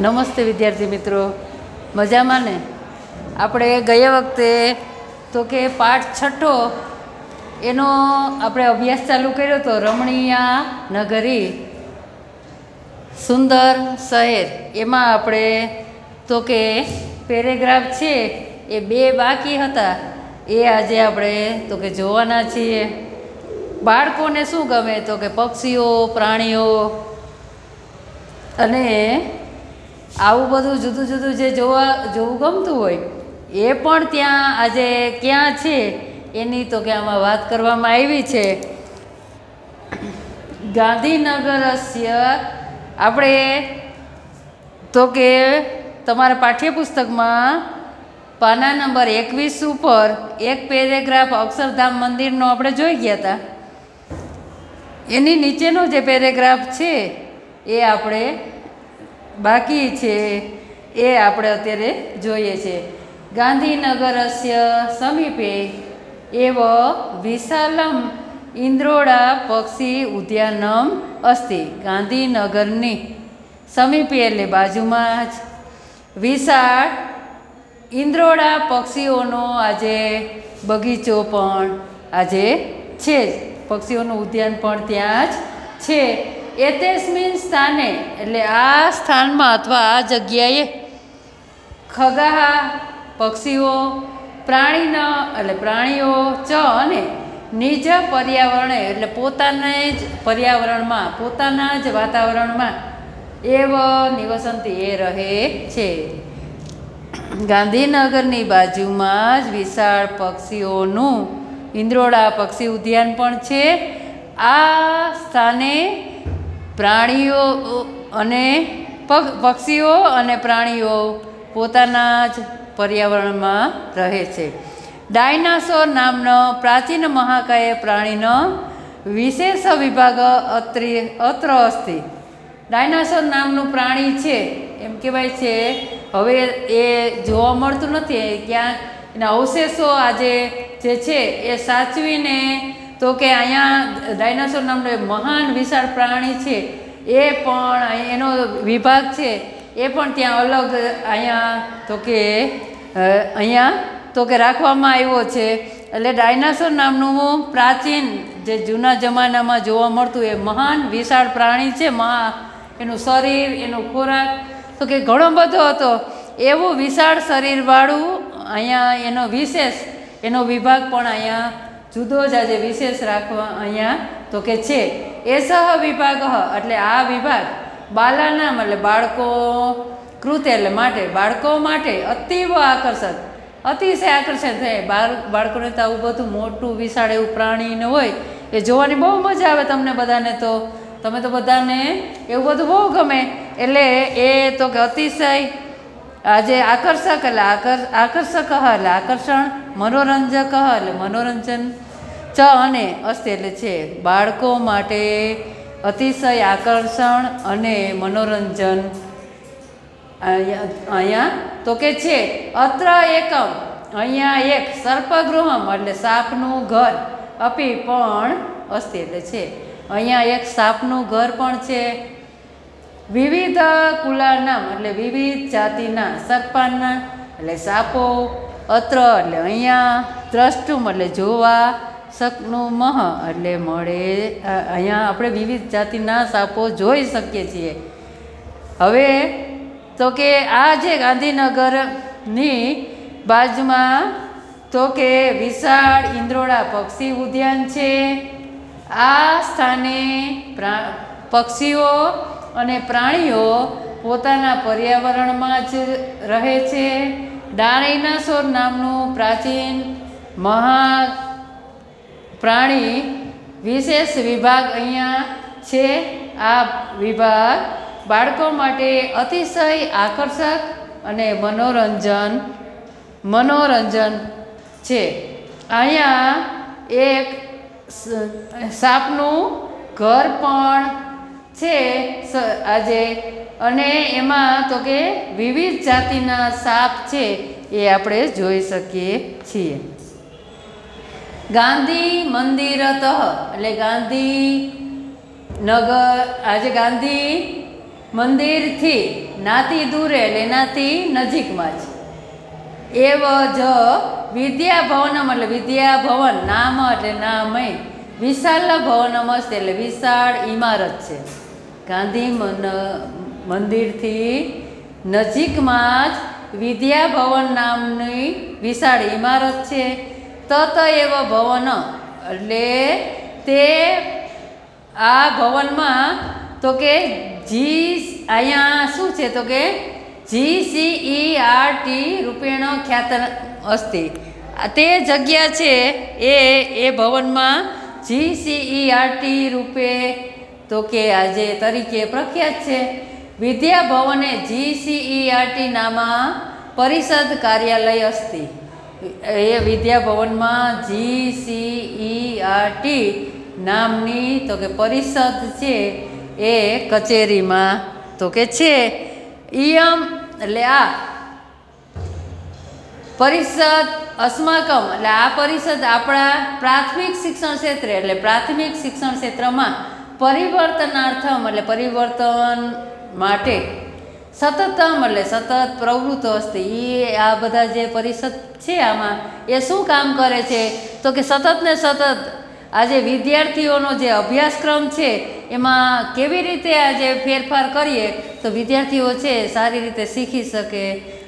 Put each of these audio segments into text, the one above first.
નમસ્તે વિદ્યાર્થી મિત્રો. મજામાં ને? આપણે ગયા વખતે તો કે પાઠ છઠ્ઠો એનો આપણે અભ્યાસ ચાલુ કર્યો હતો રમણીયા નગરી સુંદર શહેર. એમાં આપણે તો કે પેરેગ્રાફ છે એ બે બાકી હતા. એ આજે આપણે તો કે જોવાના છીએ. બાળકોને શું ગમે? તો કે પક્ષીઓ, પ્રાણીઓ અને આવું બધું જુદું જુદું જે જોવા જોવું ગમતું હોય, એ પણ ત્યાં આજે ક્યાં છે, એની તો કે આમાં વાત કરવામાં આવી છે. ગાંધીનગરસ્ય આપણે તો કે તમારા પાઠ્યપુસ્તકમાં પાના નંબર એકવીસ ઉપર એક પેરેગ્રાફ અક્ષરધામ મંદિરનો આપણે જોઈ ગયા હતા એની નીચેનો જે પેરેગ્રાફ છે, એ આપણે બાકી છે એ આપણે અત્યારે જોઈએ છે. ગાંધીનગરસ્ય સમીપે એવ વિશાલમ ઇન્દ્રોડા પક્ષી ઉદ્યાનમ અસ્તિ. ગાંધીનગરની સમીપે એટલે બાજુમાં જ વિશાળ ઇન્દ્રોડા પક્ષીઓનો આજે બગીચો પણ આજે છે જ. પક્ષીઓનું ઉદ્યાન પણ ત્યાં જ છે. એતેસ્મિન સ્થાને, એટલે આ સ્થાનમાં અથવા આ જગ્યાએ ખગા પક્ષીઓ, પ્રાણીના, એટલે પ્રાણીઓ, ચ અને નિજ પર્યાવરણે, એટલે પોતાને જ પર્યાવરણમાં, પોતાના જ વાતાવરણમાં એવ નિવસંતી એ રહે છે. ગાંધીનગરની બાજુમાં જ વિશાળ પક્ષીઓનું ઇન્દ્રોડા પક્ષી ઉદ્યાન પણ છે. આ સ્થાને પ્રાણીઓ અને પક્ષીઓ અને પ્રાણીઓ પોતાના જ પર્યાવરણમાં રહે છે. ડાયનાસોર નામનો પ્રાચીન મહાકાય પ્રાણીનો વિશેષ વિભાગ અત્રિ અત્ર અસ્થિ ડાયનાસોર નામનું પ્રાણી છે, એમ કહેવાય છે. હવે એ જોવા મળતું નથી, ક્યાં, એના અવશેષો આજે જે છે એ સાચવીને તો કે અહીંયા ડાયનાસોર નામનો મહાન વિશાળ પ્રાણી છે, એ પણ એનો વિભાગ છે, એ પણ ત્યાં અલગ અહીંયા તો કે અહીંયા તો કે રાખવામાં આવ્યો છે. એટલે ડાયનાસોર નામનું પ્રાચીન જે જૂના જમાનામાં જોવા મળતું એ મહાન વિશાળ પ્રાણી છે, મહા એનું શરીર, એનો ખોરાક, તો કે ઘણો બધો હતો. એવું વિશાળ શરીરવાળું અહીંયા એનો વિશેષ એનો વિભાગ પણ અહીંયા જુદો જ આજે વિશેષ રાખવા અહીંયા તો કે છે. એ સહ વિભાગ એટલે આ વિભાગ બાલાનામ એટલે બાળકો કૃતે એટલે માટે, બાળકો માટે અતિવ આકર્ષક. અતિશય આકર્ષણ થાય બાળ, બાળકોને તો આવું બધું મોટું વિશાળ એવું પ્રાણીને હોય. એ જોવાની બહુ મજા આવે તમને બધાને તો. તમે તો બધાને એવું બધું બહુ ગમે. એટલે એ તો કે અતિશય આજે આકર્ષક એટલે આકર્ષ, આકર્ષક એટલે આકર્ષણ મનોરંજક એટલે મનોરંજન ચ અને અસ્ત એટલે છે. બાળકો માટે અતિશય આકર્ષણ અને મનોરંજન. અહીંયા તો કે છે, અત્ર એકમ, અહીંયા એક સર્પગૃહમ એટલે સાપનું ઘર. અપી પણ અસ્ત એટલે છે. અહીંયા એક સાપનું ઘર પણ છે. વિવિધ કુલાનામ એટલે વિવિધ જાતિના સર્પાના એટલે સાપો, અત્ર એટલે અહીંયા, દ્રષ્ટુમ એટલે જોવા, શકનું મહ એટલે મળે. અહીંયા આપણે વિવિધ જાતિના સાપો જોઈ શકીએ છીએ. હવે તો કે આ જે ગાંધીનગરની બાજુમાં તો કે વિશાળ ઇન્દ્રોડા પક્ષી ઉદ્યાન છે. આ સ્થાને પક્ષીઓ અને પ્રાણીઓ પોતાના પર્યાવરણમાં જ રહે છે. ડાયનાસોર નામનું પ્રાચીન મહા પ્રાણી વિશેષ વિભાગ અહીંયા છે. આ વિભાગ બાળકો માટે અતિશય આકર્ષક અને મનોરંજન મનોરંજન છે. અહીંયા એક સાપનું ઘર પણ છે આજે. અને એમાં તો કે વિવિધ જાતિના સાપ છે, એ આપણે જોઈ શકીએ છીએ. ગાંધી મંદિરતઃ, એટલે ગાંધી નગર, આજે ગાંધી મંદિરથી નાતી દૂરે, એટલે નાતી નજીકમાં જ. એવ જ વિદ્યાભવનમ, એટલે વિદ્યાભવન નામ, એટલે નામય વિશાલ ભવનમ અસ્તિ એટલે વિશાળ ઇમારત છે. ગાંધી મંદિરથી નજીકમાં જ વિદ્યા ભવન નામની વિશાળ ઇમારત છે. તત એવ ભવન, એટલે તે આ ભવનમાં તો કે જી, અહીંયા શું છે? તો કે G C E R T રૂપેણ ખ્યાત અસ્તિ. તે જગ્યા છે એ એ ભવનમાં G C E R T રૂપે તો કે આજે તરીકે પ્રખ્યાત છે. વિદ્યાભવને G C E R T નામા પરિષદ કાર્યાલય અસ્તિ. એ વિદ્યાભવનમાં જીસીઈઆરટી આર નામની તો કે પરિષદ છે એ કચેરીમાં તો કે છે. ઇયમ એટલે આ પરિષદ અસ્માકમ એટલે આ પરિષદ આપણા પ્રાથમિક શિક્ષણ ક્ષેત્રે એટલે પ્રાથમિક શિક્ષણ ક્ષેત્રમાં પરિવર્તનાર્થમ એટલે પરિવર્તન માટે સતતમ એટલે સતત પ્રવૃત્ત અસ્તિ એ આ બધા જે પરિષદ છે આમાં, એ શું કામ કરે છે? તો કે સતત ને સતત આજે વિદ્યાર્થીઓનો જે અભ્યાસક્રમ છે, એમાં કેવી રીતે આજે ફેરફાર કરીએ? તો વિદ્યાર્થીઓ છે, સારી રીતે શીખી શકે.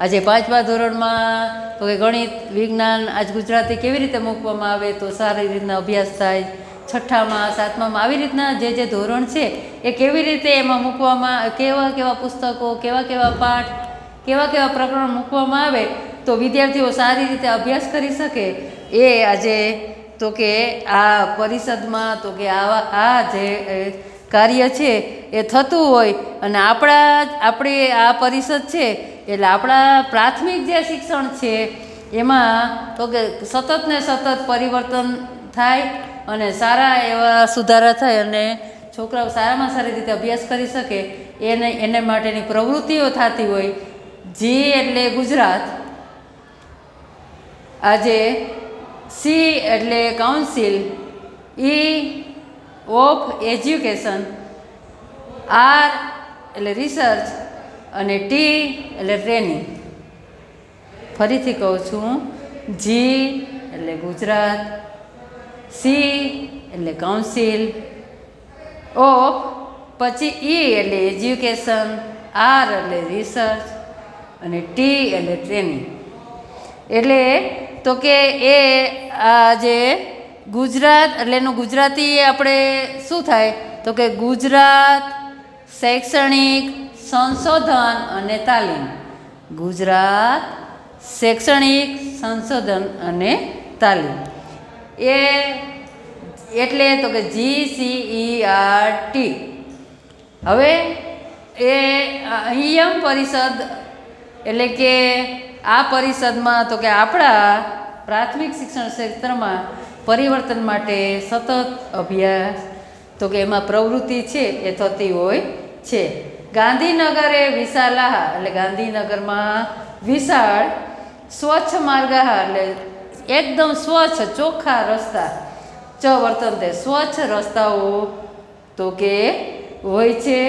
આજે પાંચમા ધોરણમાં તો કે ગણિત, વિજ્ઞાન, આજ ગુજરાતી કેવી રીતે મૂકવામાં આવે તો સારી રીતના અભ્યાસ થાય. છઠ્ઠામાં, સાતમામાં આવી રીતના જે જે ધોરણ છે, એ કેવી રીતે એમાં મૂકવામાં કેવા કેવા પુસ્તકો, કેવા કેવા પાઠ, કેવા કેવા પ્રકરણ મૂકવામાં આવે, તો વિદ્યાર્થીઓ સારી રીતે અભ્યાસ કરી શકે. એ આજે તો કે આ પરિષદમાં તો કે આવા, આ જે કાર્ય છે, એ થતું હોય, અને આપણા, આપણી આ પરિષદ છે, એટલે આપણા પ્રાથમિક જે શિક્ષણ છે, એમાં તો કે સતત ને સતત પરિવર્તન થાય અને સારા એવા સુધારા થાય અને છોકરાઓ સારામાં સારી રીતે અભ્યાસ કરી શકે, એને એને માટેની પ્રવૃત્તિઓ થતી હોય, જી એટલે ગુજરાત, આજે સી એટલે council E of education, R એટલે રિસર્ચ, અને ટી એટલે ટ્રેનિંગ. ફરીથી કહું છું, જી એટલે ગુજરાત સી એટલે કાઉન્સિલ ઓફ પછી ઈ એટલે એજ્યુકેશન આર એટલે રિસર્ચ અને ટી એટલે ટ્રેનિંગ એટલે તો કે એ, આ જે ગુજરાત, એટલે એનું ગુજરાતી આપણે શું થાય? તો કે ગુજરાત, શૈક્ષણિક, સંશોધન અને તાલીમ. ગુજરાત, શૈક્ષણિક, સંશોધન અને તાલીમ. એ એટલે તો કે G C E R T હવે એ અહિયમ પરિષદ એટલે કે આ પરિષદમાં તો કે આપણા પ્રાથમિક શિક્ષણ ક્ષેત્રમાં પરિવર્તન માટે સતત અભ્યાસ તો કે એમાં પ્રવૃત્તિ છે, એ થતી હોય છે. ગાંધીનગરે વિશાલાહા એટલે ગાંધીનગરમાં વિશાળ સ્વચ્છ માર્ગાહા એટલે એકદમ સ્વચ્છ, ચોખ્ખા રસ્તા. ચ વર્તન તે સ્વચ્છ રસ્તાઓ તો કે હોય છે.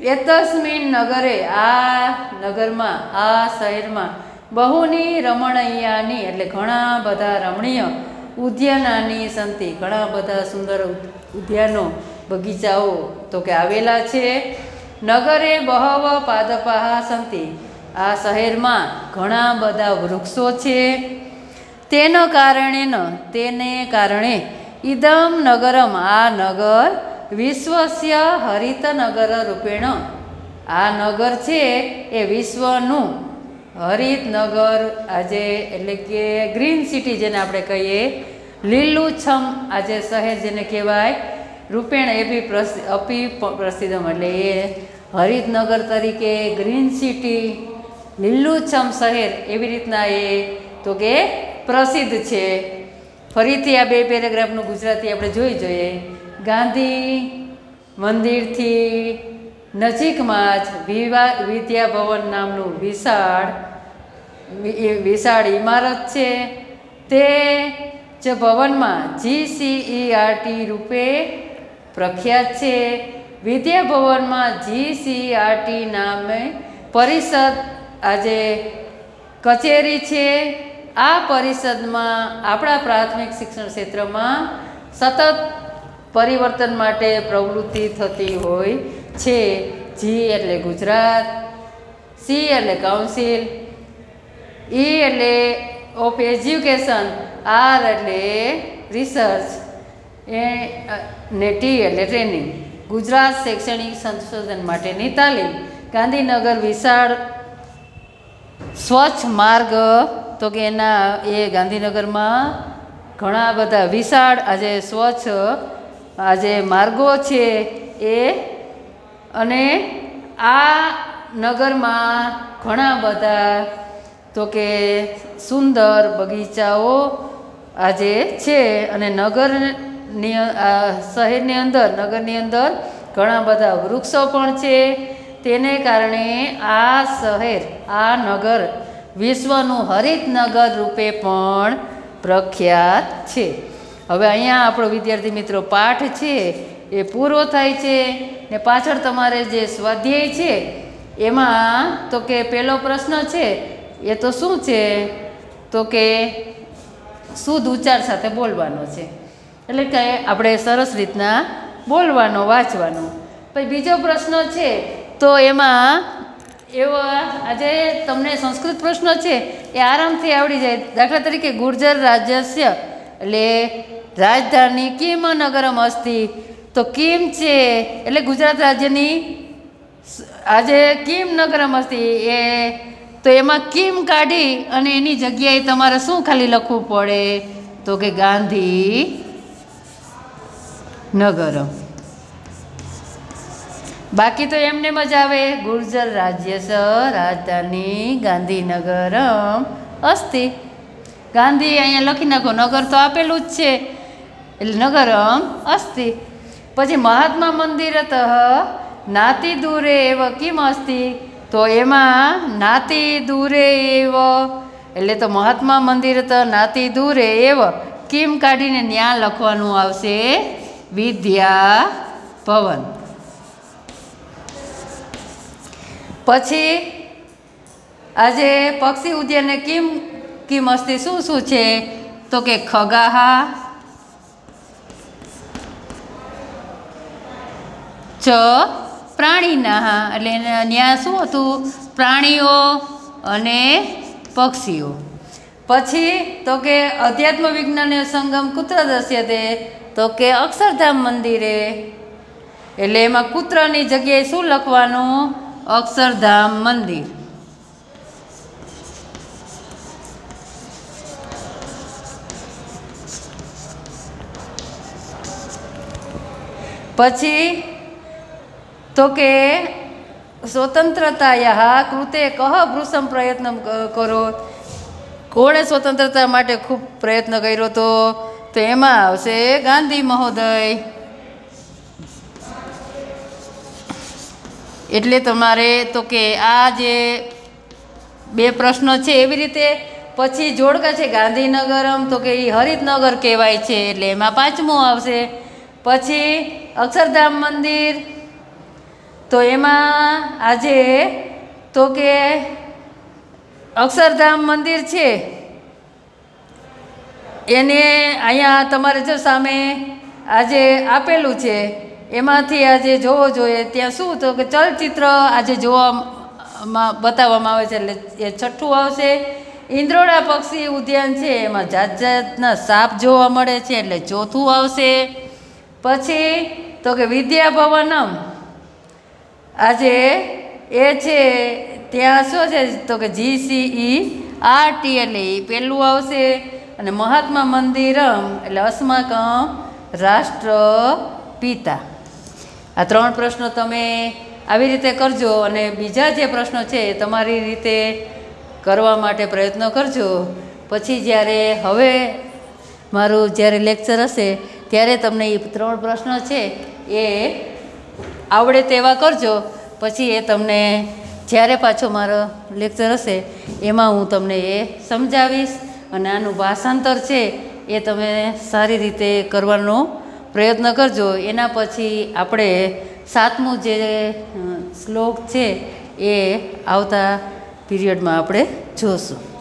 એતસ્મિન નગરે આ નગરમાં, આ શહેરમાં બહુની રમણીયાની, એટલે ઘણા બધા રમણીય ઉદ્યાનાની સંતિ, ઘણા બધા સુંદર ઉદ્યાનો, બગીચાઓ તો કે આવેલા છે. નગરે બહવ પાદપાહા સંતિ. આ શહેરમાં ઘણા બધા વૃક્ષો છે. તેનો કારણે તેને કારણે. ઇદમ નગરમ આ નગર વિશ્વસ્ય હરિતનગર રૂપેણ. આ નગર છે એ વિશ્વનું. હરિતનગર આજે એટલે કે ગ્રીન સિટી જેને આપણે કહીએ, લીલુંછમ આજે શહેર જેને કહેવાય, રૂપેણ એ બી પ્રસિ- અપી પ્રસિદ્ધમ એટલે એ હરિતનગર તરીકે ગ્રીન સિટી, લીલુંછમ શહેર એવી રીતના એ, તો કે પ્રસિદ્ધ છે. ફરીથી આ બે પેરેગ્રાફનું ગુજરાતી આપણે જોઈ જોઈએ. ગાંધી મંદિરથી નજીકમાં જ વિવા, વિદ્યાભવન નામનું વિશાળ વિશાળ ઇમારત છે. તે જ ભવનમાં જીસીઈઆરટી રૂપે પ્રખ્યાત છે. વિદ્યાભવનમાં જીસીઆરટી નામે પરિષદ આજે કચેરી છે. આ પરિષદમાં આપણા પ્રાથમિક શિક્ષણ ક્ષેત્રમાં સતત પરિવર્તન માટે પ્રવૃત્તિ થતી હોય છે. જી એટલે ગુજરાત, સી એટલે કાઉન્સિલ, ઈ એટલે ઓફ એજ્યુકેશન, આર એટલે રિસર્ચ, એ, ને ટી એટલે ટ્રેનિંગ. ગુજરાત શૈક્ષણિક સંશોધન માટેની તાલીમ. ગાંધીનગર વિશાળ સ્વચ્છ માર્ગ તો કે એના એ ગાંધીનગરમાં ઘણા બધા વિશાળ આજે સ્વચ્છ, આજે માર્ગો છે એ અને આ નગરમાં ઘણા બધા તો કે સુંદર બગીચાઓ આજે છે અને નગરની શહેરની અંદર, નગરની અંદર ઘણા બધા વૃક્ષો પણ છે. તેને કારણે આ શહેર, આ નગર વિશ્વનું હરિતનગર રૂપે પણ પ્રખ્યાત છે. હવે અહીંયા આપણો વિદ્યાર્થી મિત્રો પાઠ છે, એ પૂરો થાય છે ને પાછળ તમારે જે સ્વાધ્યાય છે, એમાં તો કે પહેલો પ્રશ્ન છે, એ તો શું છે? તો કે શુદ્ધ ઉચ્ચાર સાથે બોલવાનો છે. એટલે કે આપણે સરસ રીતના બોલવાનો, વાંચવાનો. પછી બીજો પ્રશ્ન છે, તો એમાં એવો આજે તમને સંસ્કૃત પ્રશ્ન છે, એ આરામથી આવડી જાય. દાખલા તરીકે ગુર્જર રાજ્યસ્ય, એટલે રાજધાની કિમ નગરમ અસ્તિ. તો કિમ છે, એટલે ગુજરાત રાજ્યની આજે કિમ નગરમ અસ્તિ. એ, તો એમાં કિમ કાઢી અને એની જગ્યાએ તમારે શું ખાલી લખવું પડે? તો કે ગાંધી નગરમ. બાકી તો એમને મજા આવે. ગુર્જર રાજ્ય સ, રાજધાની ગાંધીનગરમ અસ્તિ ગાંધી અહીંયા લખી નાખો, નગર તો આપેલું જ છે. એટલે નગરમ અસ્તિ પછી મહાત્મા મંદિરત નાતિ દૂરે એવ કિમ અસ્તિ તો એમાં નાતિ દૂરે એવ. એટલે તો મહાત્મા મંદિરત નાતિ દૂરે એવ. કિમ કાઢીને ન્યા લખવાનું આવશે વિદ્યા ભવન. પછી આજે પક્ષી ઉદ્યાનને કિમ કિમ અસ્તિ? શું શું છે? તો કે ખગાહા, ચ પ્રાણીના એટલે ત્યાં શું હતું? પ્રાણીઓ અને પક્ષીઓ. પછી તો કે અધ્યાત્મ વિજ્ઞાન સંગમ કુત્ર દસ્યતે તો કે અક્ષરધામ મંદિરે. એટલે એમાં કૂતરાની જગ્યાએ શું લખવાનું? અક્ષરધામ મંદિર. પછી, તો કે સ્વતંત્રતાયા કૃતે કહ ભૃસમ પ્રયત્ન કરો. કોણે સ્વતંત્રતા માટે ખૂબ પ્રયત્ન કર્યો હતો તો એમાં આવશે ગાંધી મહોદય. એટલે તમારે તો કે આ જે બે પ્રશ્નો છે એવી રીતે, પછી જોડકા છે ગાંધીનગરમ, તો કે એ હરિતનગર કહેવાય છે, એટલે એમાં પાંચમું આવશે. પછી અક્ષરધામ મંદિર, તો એમાં આજે તો કે અક્ષરધામ મંદિર છે. એને અહીંયા તમારે જો સામે આજે આપેલું છે. એમાંથી આજે જોવો જોઈએ, ત્યાં શું તો કે ચલચિત્ર આજે જોવામાં બતાવવામાં આવે છે, એટલે એ છઠ્ઠું આવશે. ઇન્દ્રોડા પક્ષી ઉદ્યાન છે, એમાં જાત જાતના સાપ જોવા મળે છે, એટલે ચોથું આવશે. પછી તો કે વિદ્યાભવનમ. આજે એ છે, ત્યાં શું છે, તો કે જીસીઈ આરટી એટલે એ પહેલું આવશે. અને મહાત્મા મંદિરમ, એટલે અસ્માકમ રાષ્ટ્રપિતા. આ ત્રણ પ્રશ્નો તમે આવી રીતે કરજો અને બીજા જે પ્રશ્નો છે એ તમારી રીતે કરવા માટે પ્રયત્ન કરજો. પછી જ્યારે હવે મારું જ્યારે લેક્ચર હશે, ત્યારે તમને એ ત્રણ પ્રશ્નો છે એ આવડે તેવા કરજો. પછી એ તમને જ્યારે પાછો મારો લેક્ચર હશે, એમાં હું તમને એ સમજાવીશ અને આનું ભાષાંતર છે એ તમે સારી રીતે કરવાનો પ્રયત્ન કરજો. એના પછી આપણે સાતમું જે શ્લોક છે એ આવતા પીરિયડમાં આપણે જોશું.